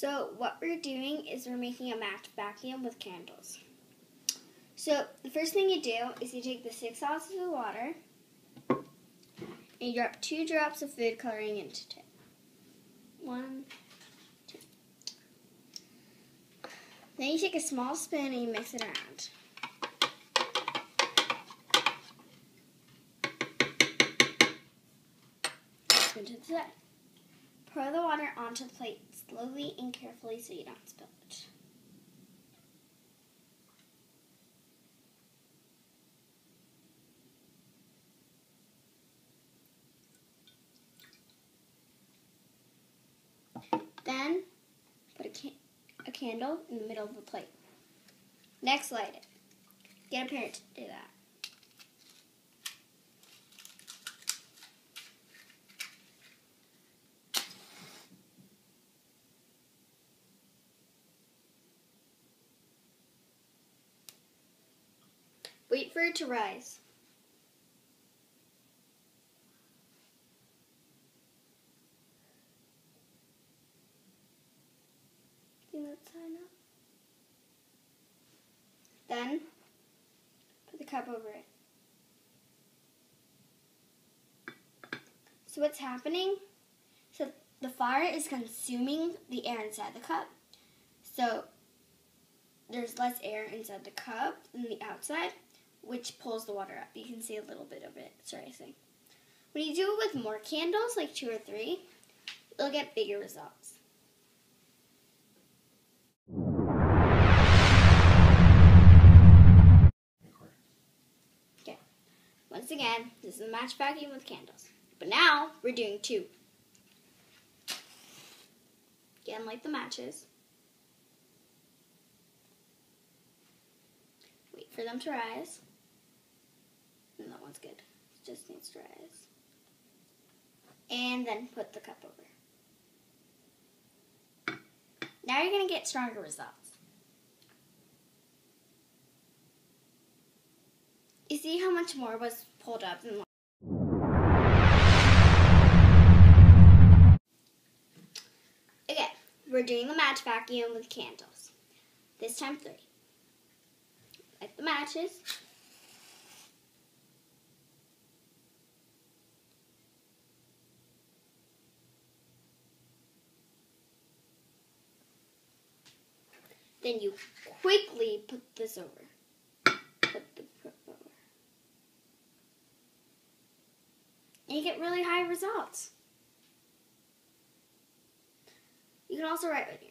So what we're doing is we're making a match vacuum with candles. So the first thing you do is you take the six ounces of water and you drop two drops of food coloring into it. One, two. Then you take a small spoon and you mix it around. Spoon to the side. Pour the water onto the plate slowly and carefully so you don't spill it. Then put a, can- a candle in the middle of the plate. Next, light it. Get a parent to do that. Wait for it to rise. See that side up? Then put the cup over it. So what's happening? So the fire is consuming the air inside the cup. So there's less air inside the cup than the outside, which pulls the water up. You can see a little bit of it. It's rising. When you do it with more candles, like two or three, you'll get bigger results. Okay. Once again, this is a match vacuum with candles. But now we're doing two. Again, light the matches. Wait for them to rise. And that one's good. It just needs to rise. And then put the cup over. Now you're going to get stronger results. You see how much more was pulled up than Okay, we're doing the match vacuum with candles. This time three. Light the matches. Then you quickly put this over. Put the over. And you get really high results. You can also write with your